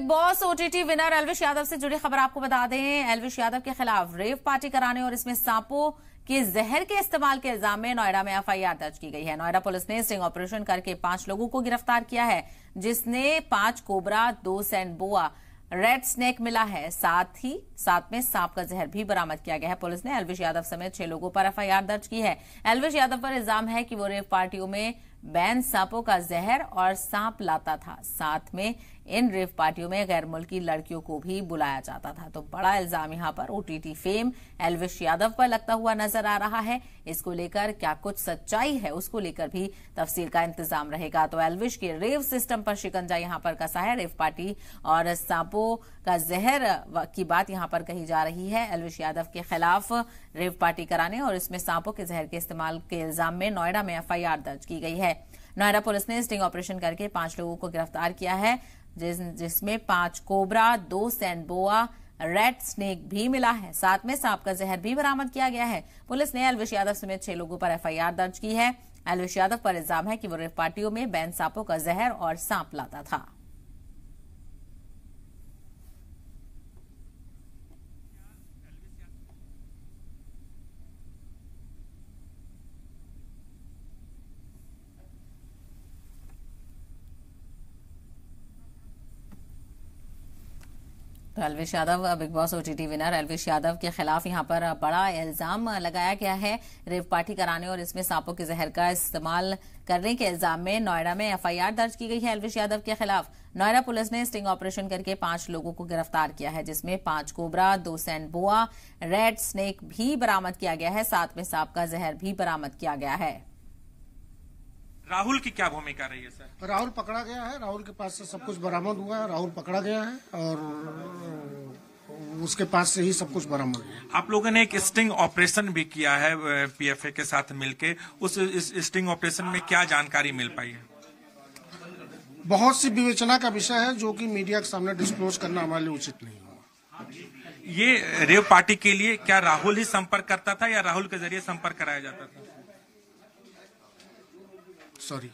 Boss OTT winner Elvish Yadav से जुड़ी खबर आपको बता दें। एलविश यादव के खिलाफ रेव पार्टी कराने और इसमें सांपों के जहर के इस्तेमाल के इल्ज़ाम में नोएडा में एफआईआर दर्ज की गई है। नोएडा पुलिस ने स्टिंग ऑपरेशन करके पाँच लोगों को गिरफ़्तार किया है, जिसने पाँच कोबरा, दो सैंड बोआ, रेड स्नेक मिला है। साथ ही साथ में सांप का जहर भी बरामद किया गया है। पुलिस ने एलविश यादव समेत छह लोगों पर एफआईआर दर्ज की है। एलविश यादव पर इल्ज़ाम है कि वो रेव पार्टियों में बैन सांपों का जहर और सांप लाता था। साथ में इन रेव पार्टियों में गैर मुल्की लड़कियों को भी बुलाया जाता था। तो बड़ा इल्ज़ाम यहाँ पर ओटीटी फेम एलविश यादव पर लगता हुआ नज़र आ रहा है। इसको लेकर क्या कुछ सच्चाई है, उसको लेकर भी तफसील का इंतज़ाम रहेगा। तो एलविश के रेव सिस्टम पर शिकंजा यहाँ पर कसा है रेव पार्टी और सांपो का जहर की बात यहाँ पर कही जा रही है एलविश यादव के खिलाफ रेव पार्टी कराने और इसमें सांपों के जहर के इस्तेमाल के इल्ज़ाम में नोएडा में एफआईआर दर्ज की गई है। नोएडा पुलिस ने स्टिंग ऑपरेशन करके पाँच लोगों को गिरफ़्तार किया है। जिस, जिसमें पाँच कोबरा दो सैनबोआ रेड स्नेक भी मिला है। साथ में सांप का जहर भी बरामद किया गया है। पुलिस ने अलविश यादव समेत छह लोगों पर एफआईआर दर्ज की है। अलविश यादव पर इल्ज़ाम है कि वो रेप पार्टियों में बैन सांपों का जहर और सांप लाता था। Elvish Yadav Bigg Boss OTT winner Elvish Yadav के खिलाफ यहाँ पर बड़ा इल्ज़ाम लगाया गया है। रेव पार्टी कराने और इसमें सांपों के जहर का इस्तेमाल करने के इल्ज़ाम में नोएडा में एफआईआर दर्ज की गई है अलविश यादव के खिलाफ। नोएडा पुलिस ने स्टिंग ऑपरेशन करके पाँच लोगों को गिरफ़्तार किया है, जिसमें पाँच कोबरा, दो सैंड बोआ रेड स्नेक भी बरामद किया गया है, साथ में सांप का जहर भी बरामद किया गया है। राहुल की क्या भूमिका रही है सर? राहुल पकड़ा गया है राहुल के पास से सब कुछ बरामद हुआ है राहुल पकड़ा गया है और उसके पास से ही सब कुछ बरामद हुआ आप लोगों ने एक स्टिंग ऑपरेशन भी किया है पीएफए के साथ मिलके। उस इस स्टिंग ऑपरेशन में क्या जानकारी मिल पाई है? बहुत सी विवेचना का विषय है जो कि मीडिया के सामने डिस्क्लोज करना हमारे लिए उचित नहीं हुआ। ये रेव पार्टी के लिए क्या राहुल ही संपर्क करता था या राहुल के ज़रिए संपर्क कराया जाता था? सॉरी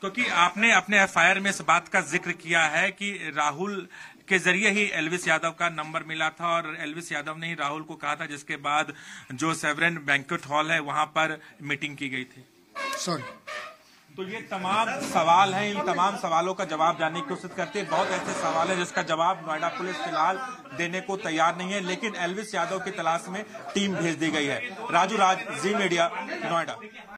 क्योंकि आपने अपने एफआईआर में इस बात का ज़िक्र किया है कि राहुल के ज़रिए ही एलविस यादव का नंबर मिला था और एलविस यादव ने ही राहुल को कहा था जिसके बाद जो सेवरन बैंकेट हॉल है वहाँ पर मीटिंग की गई थी। सॉरी तो ये तमाम सवाल हैं इन तमाम सवालों का जवाब जानने की कोशिश करते हैं। बहुत ऐसे सवाल हैं जिसका जवाब नोएडा पुलिस फ़िलहाल देने को तैयार नहीं है लेकिन एलविस यादव की तलाश में टीम भेज दी गई है। राजू राज जी मीडिया नोएडा।